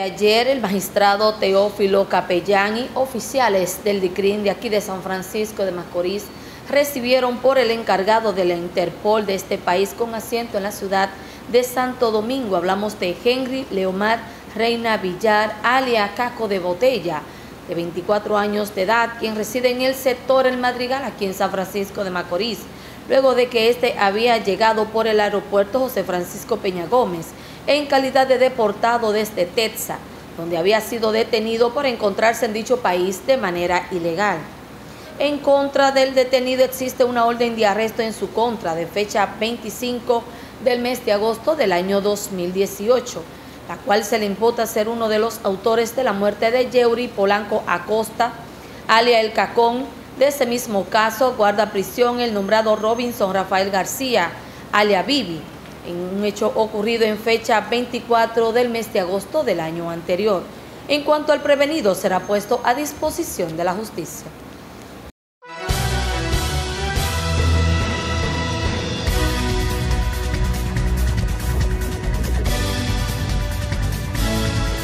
ayer el magistrado Teófilo Capellán y oficiales del DICRIN de aquí de San Francisco de Macorís recibieron por el encargado de la Interpol de este país con asiento en la ciudad de Santo Domingo. Hablamos de Henry Leomar Reina Villar, alia Caco de Botella, de 24 años de edad, quien reside en el sector El Madrigal, aquí en San Francisco de Macorís, luego de que este había llegado por el aeropuerto José Francisco Peña Gómez en calidad de deportado desde Tetza, donde había sido detenido por encontrarse en dicho país de manera ilegal. En contra del detenido existe una orden de arresto en su contra de fecha 25 del mes de agosto del año 2018, la cual se le imputa ser uno de los autores de la muerte de Yeuri Polanco Acosta, alia El Cacón. De ese mismo caso guarda prisión el nombrado Robinson Rafael García, alia Bibi, en un hecho ocurrido en fecha 24 del mes de agosto del año anterior. En cuanto al prevenido, será puesto a disposición de la justicia.